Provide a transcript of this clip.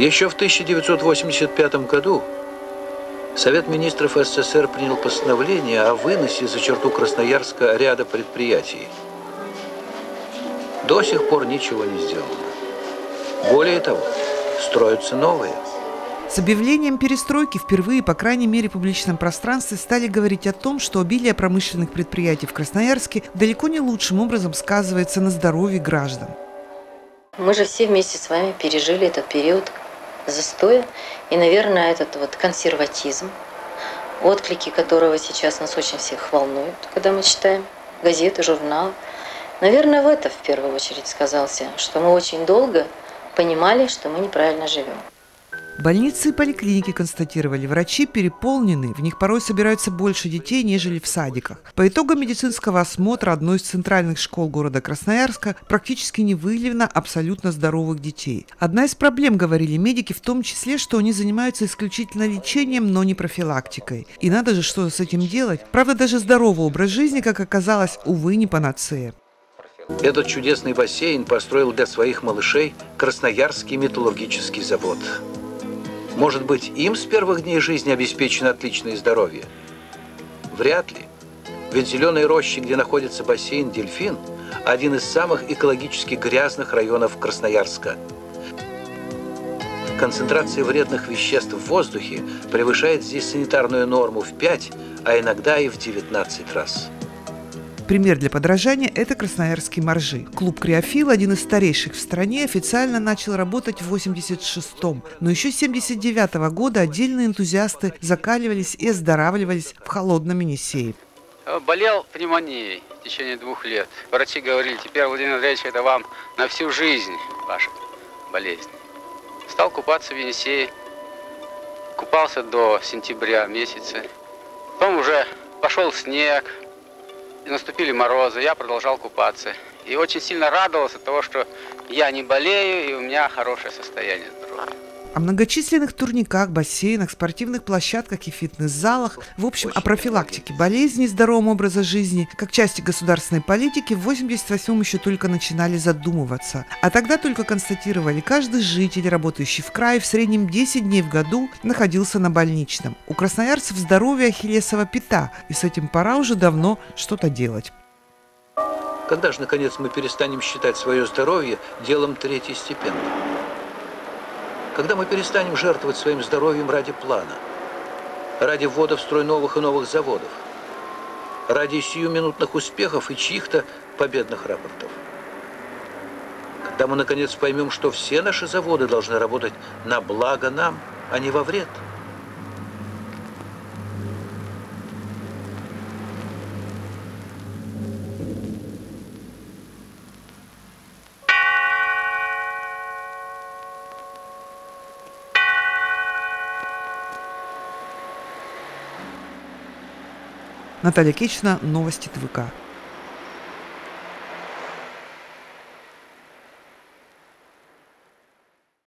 Еще в 1985 году Совет министров СССР принял постановление о выносе за черту Красноярска ряда предприятий. До сих пор ничего не сделано. Более того, строятся новые. С объявлением перестройки впервые, по крайней мере, в публичном пространстве стали говорить о том, что обилие промышленных предприятий в Красноярске далеко не лучшим образом сказывается на здоровье граждан. Мы же все вместе с вами пережили этот период застоя. И, наверное, этот вот консерватизм, отклики которого сейчас нас очень всех волнуют, когда мы читаем газеты, журналы. Наверное, в это в первую очередь сказался, что мы очень долго понимали, что мы неправильно живем. Больницы и поликлиники констатировали, врачи переполнены, в них порой собираются больше детей, нежели в садиках. По итогам медицинского осмотра одной из центральных школ города Красноярска практически не выявлено абсолютно здоровых детей. Одна из проблем, говорили медики, в том числе, что они занимаются исключительно лечением, но не профилактикой. И надо же что-то с этим делать. Правда, даже здоровый образ жизни, как оказалось, увы, не панацея. Этот чудесный бассейн построил для своих малышей Красноярский металлургический завод. Может быть, им с первых дней жизни обеспечено отличное здоровье? Вряд ли. Ведь в зеленой роще, где находится бассейн «Дельфин», один из самых экологически грязных районов Красноярска. Концентрация вредных веществ в воздухе превышает здесь санитарную норму в 5, а иногда и в 19 раз. Пример для подражания – это красноярские моржи. Клуб «Криофил», один из старейших в стране, официально начал работать в 86-м. Но еще с 79 -го года отдельные энтузиасты закаливались и оздоравливались в холодном Енисее. Болел пневмонией в течение двух лет. Врачи говорили, теперь, Владимир Андреевич, это вам на всю жизнь ваша болезнь. Стал купаться в Енисее. Купался до сентября месяца. Потом уже пошел снег, наступили морозы, я продолжал купаться. И очень сильно радовался того, что я не болею, и у меня хорошее состояние здоровья. О многочисленных турниках, бассейнах, спортивных площадках и фитнес-залах, в общем, о профилактике болезней здоровом образа жизни, как части государственной политики, в 88-м еще только начинали задумываться. А тогда только констатировали, каждый житель, работающий в крае, в среднем 10 дней в году находился на больничном. У красноярцев здоровье Ахиллесова пята, и с этим пора уже давно что-то делать. Когда же, наконец, мы перестанем считать свое здоровье делом третьестепенным? Когда мы перестанем жертвовать своим здоровьем ради плана, ради ввода в строй новых и новых заводов, ради сиюминутных успехов и чьих-то победных рапортов. Когда мы, наконец, поймем, что все наши заводы должны работать на благо нам, а не во вред – Наталья Кечина, Новости ТВК.